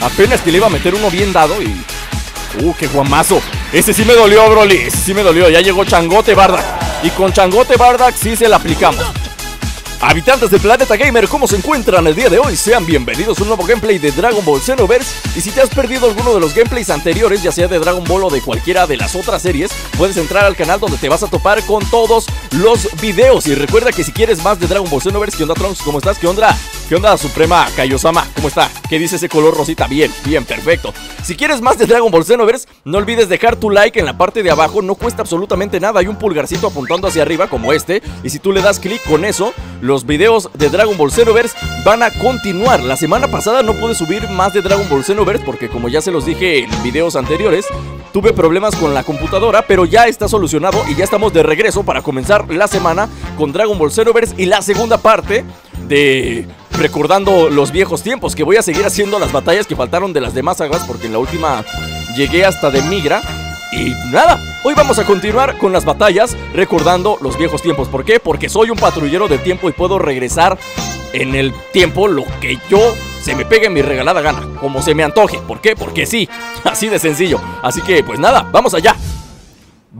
Apenas que le iba a meter uno bien dado y... Uh, qué guamazo. Ese sí me dolió, Broly. Ese sí me dolió. Ya llegó Changote Bardak. Y con Changote Bardak sí se la aplicamos. Habitantes del planeta gamer, ¿cómo se encuentran el día de hoy? Sean bienvenidos a un nuevo gameplay de Dragon Ball Xenoverse Y si te has perdido alguno de los gameplays anteriores, ya sea de Dragon Ball o de cualquiera de las otras series Puedes entrar al canal donde te vas a topar con todos los videos Y recuerda que si quieres más de Dragon Ball Xenoverse, ¿qué onda Trunks? ¿Cómo estás? ¿Qué onda? ¿Qué onda Suprema Kaiosama? ¿Cómo está? ¿Qué dice ese color rosita? Bien, bien, perfecto Si quieres más de Dragon Ball Xenoverse, no olvides dejar tu like en la parte de abajo No cuesta absolutamente nada, hay un pulgarcito apuntando hacia arriba como este Y si tú le das clic con eso, los videos de Dragon Ball Xenoverse van a continuar. La semana pasada no pude subir más de Dragon Ball Xenoverse porque como ya se los dije en videos anteriores, tuve problemas con la computadora, pero ya está solucionado y ya estamos de regreso para comenzar la semana con Dragon Ball Xenoverse y la segunda parte de recordando los viejos tiempos, que voy a seguir haciendo las batallas que faltaron de las demás sagas porque en la última llegué hasta de Migra y nada, hoy vamos a continuar con las batallas recordando los viejos tiempos. ¿Por qué? Porque soy un patrullero del tiempo y puedo regresar en el tiempo lo que yo se me pegue mi regalada gana, como se me antoje. ¿Por qué? Porque sí, así de sencillo. Así que pues nada, vamos allá.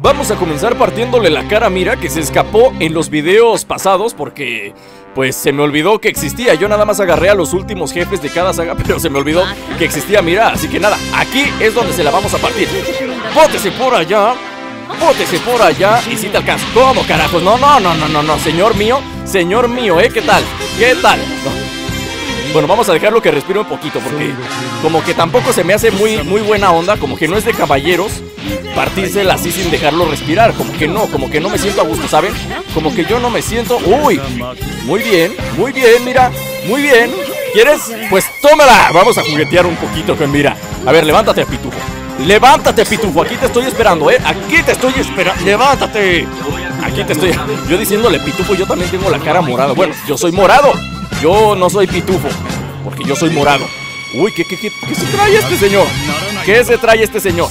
Vamos a comenzar partiéndole la cara a Mira que se escapó en los videos pasados porque pues se me olvidó que existía. Yo nada más agarré a los últimos jefes de cada saga, pero se me olvidó que existía Mira. Así que nada, aquí es donde se la vamos a partir. Bótese por allá, bótese por allá y si te alcanza. ¿Cómo carajos? No, no, no, no, no, no, señor mío, señor mío, ¿eh? ¿Qué tal? ¿Qué tal? Bueno, vamos a dejarlo que respire un poquito porque como que tampoco se me hace muy, muy buena onda, como que no es de caballeros partírsela así sin dejarlo respirar, como que no, como que no me siento a gusto, ¿saben? Como que yo no me siento... Uy, muy bien, muy bien, mira, muy bien. ¿Quieres? Pues tómala. Vamos a juguetear un poquito con mira. A ver, levántate, pitufo. Levántate, pitufo. Aquí te estoy esperando, ¿eh? Aquí te estoy esperando. Levántate. Aquí te estoy. Yo diciéndole pitufo, yo también tengo la cara morada. Bueno, yo soy morado. Yo no soy pitufo. Porque yo soy morado. Uy, ¿qué, qué, qué, qué se trae este señor? ¿Qué se trae este señor?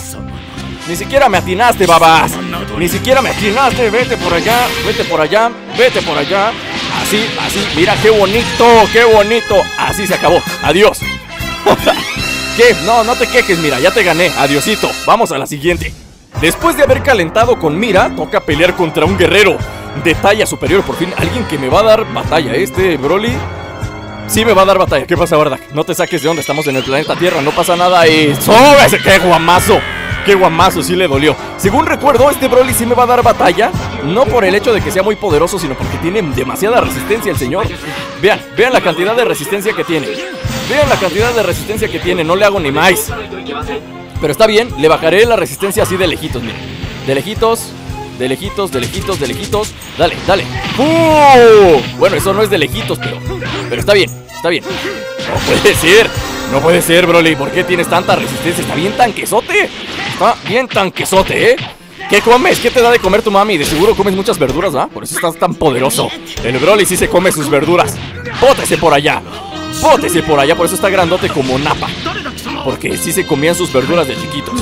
Ni siquiera me atinaste, babas. Ni siquiera me atinaste. Vete por allá, vete por allá, vete por allá. Así, así. Mira qué bonito, qué bonito. Así se acabó. Adiós. ¿Qué? No, no te quejes, mira, ya te gané. Adiosito. Vamos a la siguiente. Después de haber calentado con Mira, toca pelear contra un guerrero de talla superior. Por fin, alguien que me va a dar batalla. Este Broly Sí me va a dar batalla. ¿Qué pasa, Bardak? No te saques de donde estamos en el planeta Tierra. No pasa nada y... ¡Sóbese! ¡Qué guamazo! ¡Qué guamazo! Sí le dolió. Según recuerdo, este Broly sí me va a dar batalla. No por el hecho de que sea muy poderoso, sino porque tiene demasiada resistencia el señor. Vean, vean la cantidad de resistencia que tiene. Vean la cantidad de resistencia que tiene. No le hago ni más. Pero está bien, le bajaré la resistencia así de lejitos, miren. De lejitos, de lejitos, de lejitos, de lejitos. Dale, dale. Bueno, eso no es de lejitos, pero, pero está bien, está bien. No puede ser, no puede ser, Broly. ¿Por qué tienes tanta resistencia? Está bien tanquesote. Está bien tanquesote, ¿eh? ¿Qué comes? ¿Qué te da de comer tu mami? De seguro comes muchas verduras, ¿ah? Por eso estás tan poderoso. El Broly sí se come sus verduras. Bótese por allá. Bótese por allá, por eso está grandote como Napa. Porque sí se comían sus verduras de chiquitos.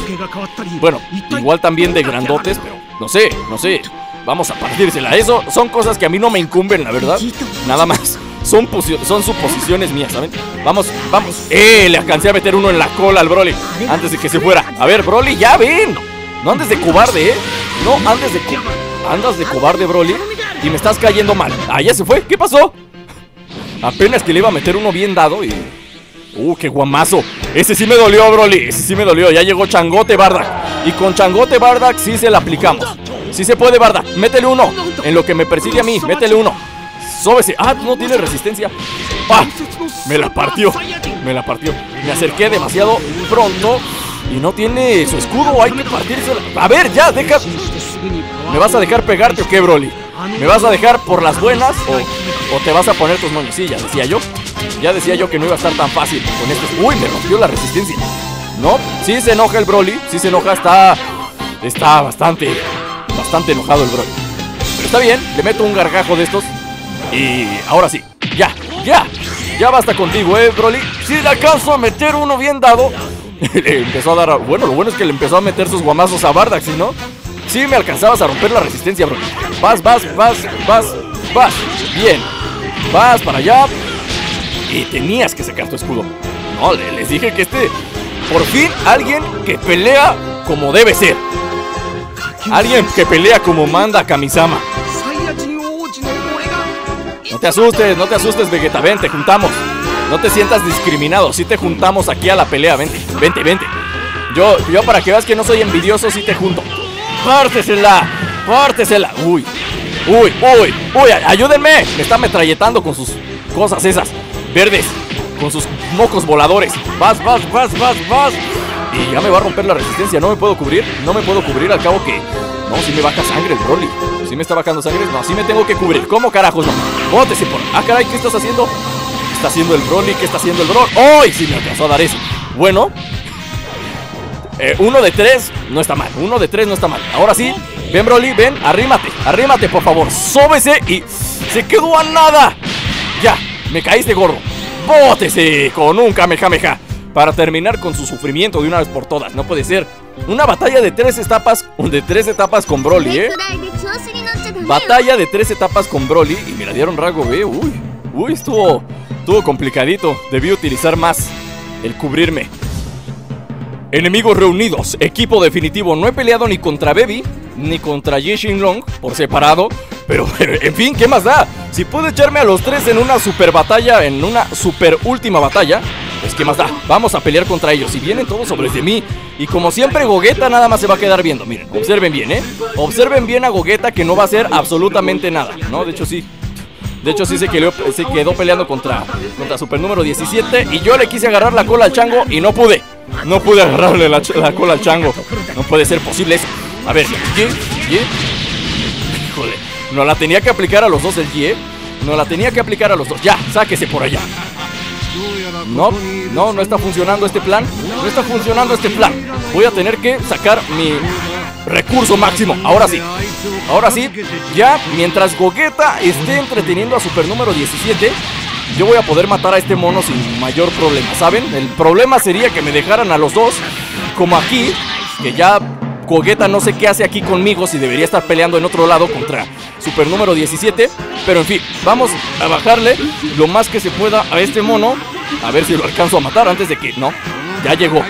Bueno, igual también de grandotes, pero no sé, no sé. Vamos a partírsela. Eso son cosas que a mí no me incumben, la verdad. Nada más. Son, son suposiciones mías, ¿saben? Vamos, vamos. ¡Eh! Le alcancé a meter uno en la cola al Broly. Antes de que se fuera. A ver, Broly, ya ven. No andes de cobarde, ¿eh? No andes de Andas de cobarde, Broly. Y me estás cayendo mal. Ah, ya se fue. ¿Qué pasó? Apenas que le iba a meter uno bien dado y... ¡Uh, qué guamazo! Ese sí me dolió, Broly. Ese sí me dolió. Ya llegó Changote Bardak. Y con Changote Bardak sí se la aplicamos. Sí se puede, Bardak. Métele uno. En lo que me persigue a mí. Métele uno. Sóbese. Ah, no tiene resistencia. ¡Ah! Me la partió. Me la partió. Me acerqué demasiado pronto. Y no tiene su escudo. Hay que partirse. A ver, ya, deja. ¿Me vas a dejar pegarte o qué, Broly? ¿Me vas a dejar por las buenas o, o te vas a poner tus moñecillas? Decía yo. Ya decía yo que no iba a estar tan fácil con este. Uy, me rompió la resistencia. No, sí se enoja el Broly. Sí se enoja, está. Está bastante. Bastante enojado el Broly. Pero está bien, le meto un gargajo de estos. Y ahora sí, ya, ya. Ya basta contigo, eh, Broly. Si le alcanzo a meter uno bien dado. le empezó a dar. Bueno, lo bueno es que le empezó a meter sus guamazos a Bardak, ¿sí no? Sí, me alcanzabas a romper la resistencia, Broly. Vas, vas, vas, vas, vas. Bien. Vas para allá. Y tenías que sacar tu escudo. No, les dije que este, por fin, alguien que pelea como debe ser. Alguien que pelea como manda Kamisama. No te asustes, no te asustes, Vegeta. Ven, te juntamos. No te sientas discriminado. Si te juntamos aquí a la pelea. Vente, vente, vente. Yo, yo para que veas que no soy envidioso, sí te junto. ¡Pártesela! ¡Pártesela! Uy, uy, uy, uy, ayúdenme. Me está metralletando con sus cosas esas. Verdes. Con sus mocos voladores. Vas, vas, vas, vas, vas. Y ya me va a romper la resistencia. No me puedo cubrir. No me puedo cubrir al cabo que. No, si me baja sangre el Broly. Si me está bajando sangre. No, sí me tengo que cubrir. ¿Cómo carajos no? Bótese por. Ah, caray, ¿qué estás haciendo? ¿Qué está haciendo el Broly? ¿Qué está haciendo el Broly? ¡Ay! sí me alcanzó a dar eso. Bueno. Eh, uno de tres no está mal. Uno de tres no está mal. Ahora sí. Ven, Broly, ven. Arrímate. Arrímate, por favor. Sóbese y. Se quedó a nada. Me caíste gordo. Bótese con un Kamehameha para terminar con su sufrimiento de una vez por todas. No puede ser. Una batalla de tres etapas, de tres etapas con Broly, ¿eh? Batalla de tres etapas con Broly y me la dieron rango B. Uy, uy, estuvo, estuvo complicadito. Debí utilizar más el cubrirme. Enemigos reunidos, equipo definitivo. No he peleado ni contra Baby ni contra Yi Long por separado. Pero, en fin, ¿qué más da? Si puedo echarme a los tres en una super batalla, en una super última batalla, pues qué más da. Vamos a pelear contra ellos. Y vienen todos sobre mí. Y como siempre, Gogeta nada más se va a quedar viendo. Miren, observen bien, ¿eh? Observen bien a Gogeta que no va a hacer absolutamente nada. No, de hecho sí. De hecho sí se quedó, se quedó peleando contra, contra Super número 17. Y yo le quise agarrar la cola al chango y no pude. No pude agarrarle la, cola al chango. No puede ser posible eso. A ver, ¿qué? ¿qué? Híjole. No la tenía que aplicar a los dos el G, No la tenía que aplicar a los dos. Ya, sáquese por allá. No, no, no está funcionando este plan. No está funcionando este plan. Voy a tener que sacar mi recurso máximo. Ahora sí. Ahora sí. Ya, mientras Gogeta esté entreteniendo a Super número 17, yo voy a poder matar a este mono sin mayor problema. ¿Saben? El problema sería que me dejaran a los dos como aquí, que ya Gogeta no sé qué hace aquí conmigo si debería estar peleando en otro lado contra super número 17. Pero en fin, vamos a bajarle lo más que se pueda a este mono. A ver si lo alcanzo a matar antes de que... No, ya llegó.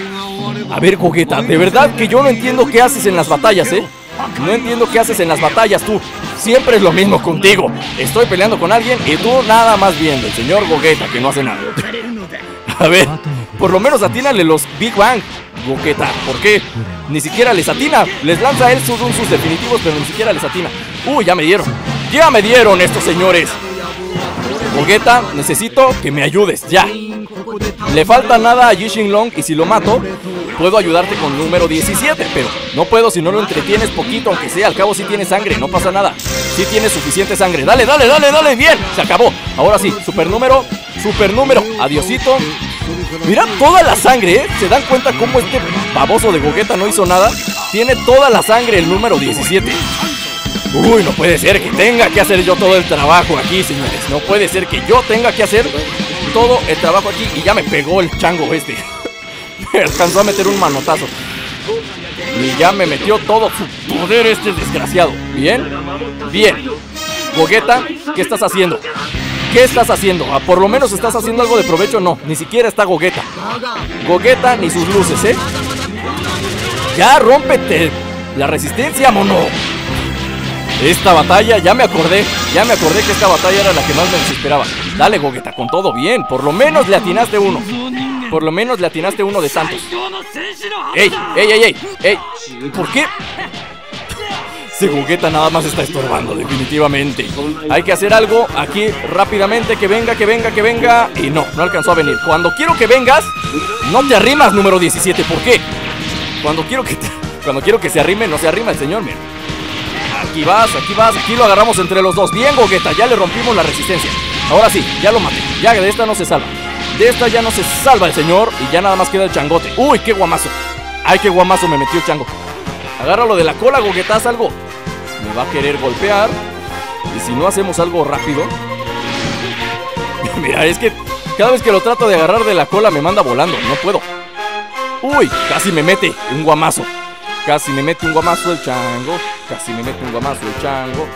A ver, Gogeta, de verdad que yo no entiendo qué haces en las batallas, ¿eh? No entiendo qué haces en las batallas tú. Siempre es lo mismo contigo. Estoy peleando con alguien y tú nada más viendo. El señor Gogeta que no hace nada. A ver, por lo menos atínale los Big Bang. Gogeta, ¿por qué? Ni siquiera les atina. Les lanza él sus, sus definitivos, pero ni siquiera les atina. Uy, ya me dieron. Ya me dieron estos señores. Gogeta, necesito que me ayudes, ya. Le falta nada a Yi Long y si lo mato, puedo ayudarte con número 17, pero no puedo si no lo entretienes poquito, aunque sea. Al cabo sí tiene sangre, no pasa nada. Sí tiene suficiente sangre. Dale, dale, dale, dale, bien. Se acabó. Ahora sí, super número, super número. Adiosito. Mira toda la sangre, ¿eh? ¿Se dan cuenta cómo este baboso de Gogeta no hizo nada? Tiene toda la sangre el número 17. Uy, no puede ser que tenga que hacer yo todo el trabajo aquí, señores. No puede ser que yo tenga que hacer todo el trabajo aquí y ya me pegó el chango este. me alcanzó a meter un manotazo. Y ya me metió todo su poder este desgraciado. ¿Bien? Bien. Gogeta, ¿qué estás haciendo? ¿Qué estás haciendo? Ah, por lo menos estás haciendo algo de provecho. No, ni siquiera está Gogeta. Gogeta ni sus luces, ¿eh? Ya, rómpete la resistencia, mono. Esta batalla, ya me acordé, ya me acordé que esta batalla era la que más me desesperaba. Dale, Gogeta, con todo bien. Por lo menos le atinaste uno. Por lo menos le atinaste uno de tantos. ¡Ey, ey, ey, ey! ey! ¿Por qué? Ese Gogeta nada más está estorbando, definitivamente. Hay que hacer algo aquí rápidamente. Que venga, que venga, que venga. Y no, no alcanzó a venir. Cuando quiero que vengas, no te arrimas, número 17. ¿Por qué? Cuando quiero que, cuando quiero que se arrime, no se arrima el señor, mira. Aquí vas, aquí vas, aquí lo agarramos entre los dos. Bien, Gogeta, ya le rompimos la resistencia. Ahora sí, ya lo maté. Ya de esta no se salva. De esta ya no se salva el señor y ya nada más queda el changote. Uy, qué guamazo. Ay, qué guamazo me metió el chango. Agárralo de la cola, Gogeta, haz algo. Me va a querer golpear. Y si no hacemos algo rápido. Mira, es que cada vez que lo trato de agarrar de la cola me manda volando. No puedo. Uy, casi me mete un guamazo. Casi me mete un guamazo el chango. Casi me mete un guamazo el chango.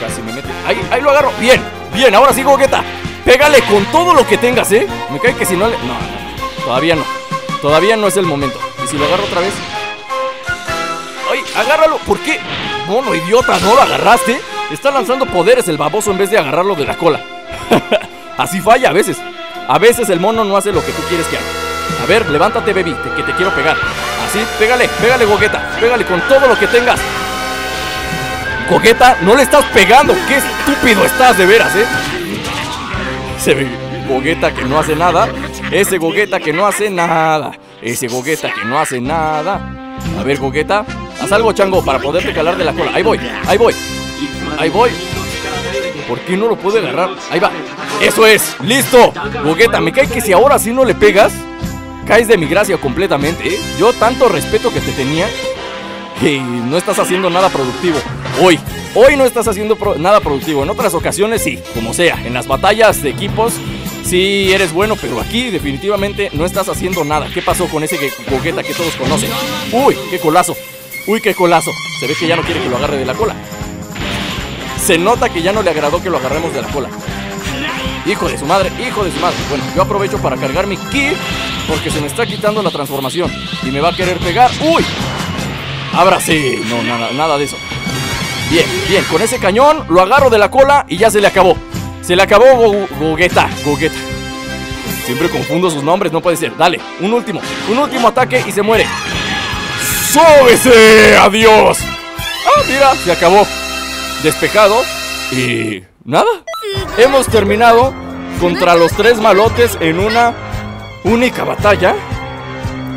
Casi me mete. Ahí, ahí lo agarro. Bien, bien. Ahora sí, Gogeta. Pégale con todo lo que tengas, ¿eh? Me cae que si no le... No, no, todavía no. Todavía no es el momento. ¿Y si lo agarro otra vez? ¡Ay, agárralo! ¿Por qué? Mono idiota, ¿no lo agarraste? Está lanzando poderes el baboso en vez de agarrarlo de la cola. Así falla a veces. A veces el mono no hace lo que tú quieres que haga. A ver, levántate, baby, que te quiero pegar. Así, pégale, pégale, Gogueta. Pégale con todo lo que tengas. Gogueta, no le estás pegando. Qué estúpido estás, de veras, ¿eh? Ese Gogueta que no hace nada. Ese Gogueta que no hace nada. Ese Gogueta que no hace nada. A ver, Gogueta, haz chango, para poderte calar de la cola. Ahí voy, ahí voy. Ahí voy. ¿Por qué no lo puede agarrar? Ahí va. Eso es. Listo. Gogueta, me cae que si ahora sí no le pegas, caes de mi gracia completamente. ¿eh? Yo tanto respeto que te tenía que no estás haciendo nada productivo. Hoy. Hoy no estás haciendo nada productivo. En otras ocasiones sí, como sea. En las batallas de equipos sí eres bueno, pero aquí definitivamente no estás haciendo nada. ¿Qué pasó con ese Gogueta que todos conocen? Uy, qué colazo. Uy, qué colazo. Se ve que ya no quiere que lo agarre de la cola. Se nota que ya no le agradó que lo agarremos de la cola. Hijo de su madre, hijo de su madre. Bueno, yo aprovecho para cargar mi ki porque se me está quitando la transformación y me va a querer pegar. ¡Uy! Ahora sí, no, nada, nada de eso. Bien, bien, con ese cañón lo agarro de la cola y ya se le acabó. Se le acabó Gogueta, Gogueta. Siempre confundo sus nombres, no puede ser. Dale, un último, un último ataque y se muere. ¡Súbese! ¡Adiós! Ah, mira, se acabó despejado y nada. Hemos terminado contra los tres malotes en una única batalla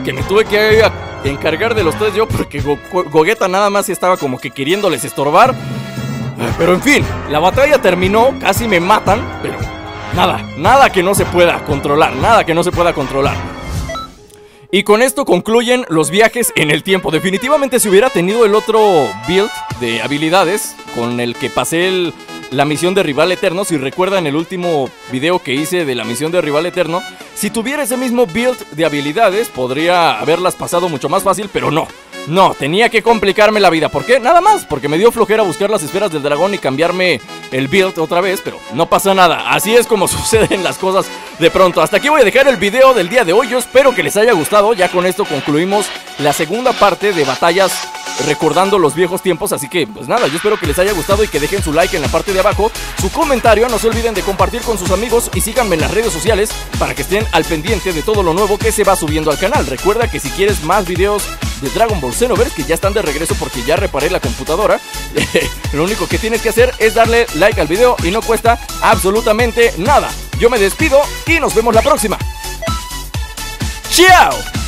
que me tuve que encargar de los tres yo porque Gogueta nada más estaba como que queriéndoles estorbar. Pero en fin, la batalla terminó, casi me matan, pero nada, nada que no se pueda controlar, nada que no se pueda controlar. Y con esto concluyen los viajes en el tiempo. Definitivamente si hubiera tenido el otro build de habilidades con el que pasé la misión de rival eterno, si recuerdan el último video que hice de la misión de rival eterno, si tuviera ese mismo build de habilidades podría haberlas pasado mucho más fácil, pero no. No, tenía que complicarme la vida. ¿Por qué? Nada más, porque me dio flojera buscar las esferas del dragón y cambiarme el build otra vez, pero no pasa nada. Así es como suceden las cosas de pronto. Hasta aquí voy a dejar el video del día de hoy. Yo espero que les haya gustado. Ya con esto concluimos la segunda parte de batallas recordando los viejos tiempos. Así que, pues nada, yo espero que les haya gustado y que dejen su like en la parte de abajo, su comentario. No se olviden de compartir con sus amigos y síganme en las redes sociales para que estén al pendiente de todo lo nuevo que se va subiendo al canal. Recuerda que si quieres más videos de Dragon Ball Xenoverse, que ya están de regreso porque ya reparé la computadora, lo único que tienes que hacer es darle like al video y no cuesta absolutamente nada. Yo me despido y nos vemos la próxima. ¡Chao!